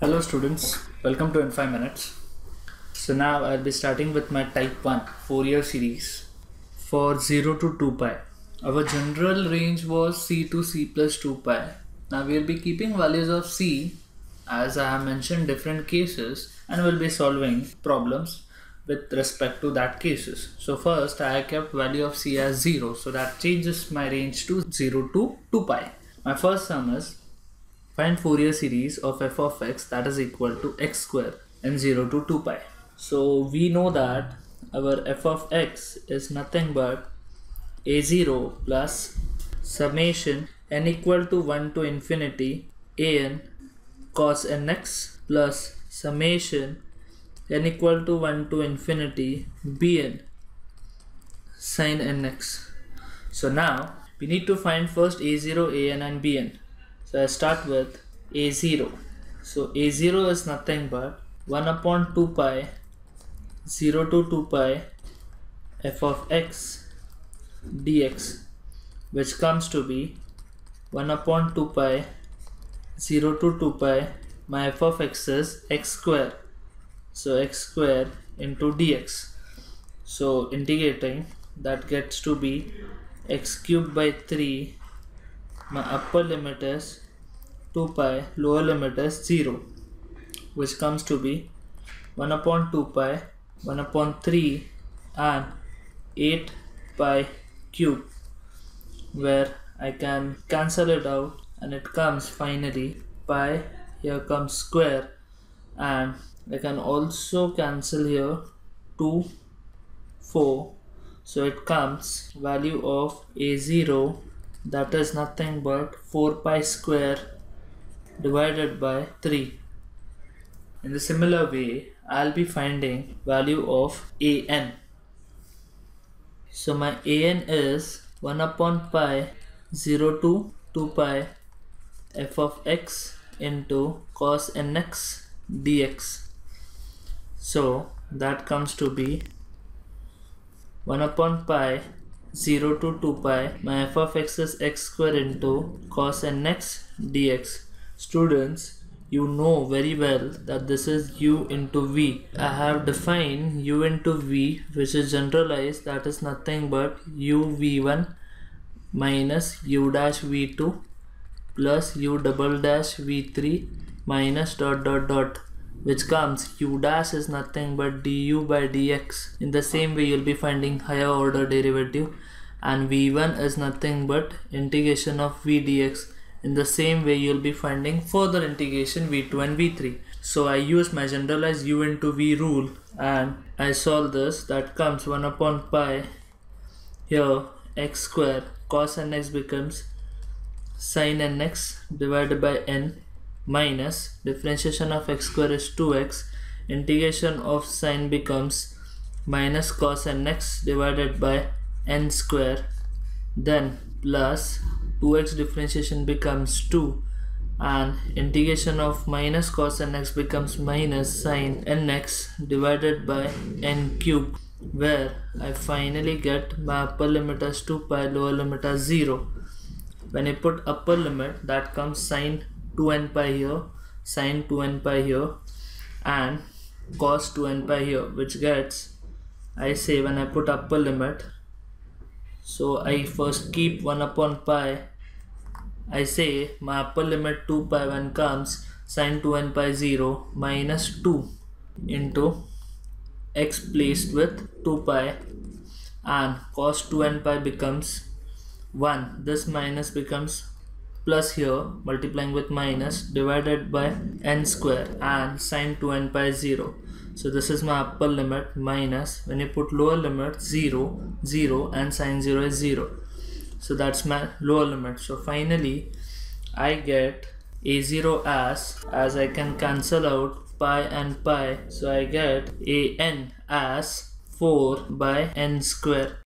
Hello students, welcome to in 5 minutes. So now I'll be starting with my type 1 Fourier series for 0 to 2 pi. Our general range was c to c plus 2 pi. Now we'll be keeping values of c as I have mentioned different cases and we'll be solving problems with respect to that cases. So first I kept value of c as 0 so that changes my range to 0 to 2 pi. My first sum is Find Fourier series of f of x that is equal to x square in 0 to 2 pi. So we know that our f of x is nothing but a0 plus summation n equal to 1 to infinity an cos nx plus summation n equal to 1 to infinity bn sin nx. So now we need to find first a0, an and bn. So I start with a0. So a0 is nothing but 1 upon 2 pi 0 to 2 pi f of x dx which comes to be 1 upon 2 pi 0 to 2 pi. My f of x is x square. So x square into dx. So integrating that gets to be x cubed by 3 my upper limit is 2 pi lower limit is 0 which comes to be 1 upon 2 pi 1 upon 3 and 8 pi cube where I can cancel it out and it comes finally pi. Here comes square and I can also cancel here 2 4 so it comes value of a0 that is nothing but 4 pi square divided by 3. In the similar way, I'll be finding value of an. So my an is 1 upon pi 0 to 2 pi f of x into cos nx dx. So that comes to be 1 upon pi 0 to 2 pi my f of x is x square into cos nx dx. Students you know very well that this is u into v. I have defined u into v which is generalized that is nothing but u v1 minus u dash v2 plus u double dash v3 minus dot dot dot which comes u dash is nothing but du by dx. In the same way you'll be finding higher order derivative and v1 is nothing but integration of v dx. In the same way you'll be finding further integration v2 and v3. So I use my generalized u into v rule and I solve this that comes 1 upon pi here x square cos nx becomes sin nx divided by n minus differentiation of x square is 2x integration of sine becomes minus cos nx divided by n square. Then plus 2x differentiation becomes 2 and integration of minus cos nx becomes minus sine nx divided by n cube where I finally get my upper limit as 2 pi lower limit as 0 when I put upper limit that comes sine 2n pi here sine 2n pi here and cos 2n pi here which gets I say when I put upper limit so I first keep 1 upon pi I say my upper limit 2 pi when comes sine 2n pi 0 minus 2 into x placed with 2 pi and cos 2n pi becomes 1 this minus becomes plus here multiplying with minus divided by n square and sine 2n pi 0 so this is my upper limit minus. When you put lower limit 0 0 and sine 0 is 0 so that's my lower limit. So finally I get a0 as as I can cancel out pi and pi. So I get an as 4 by n square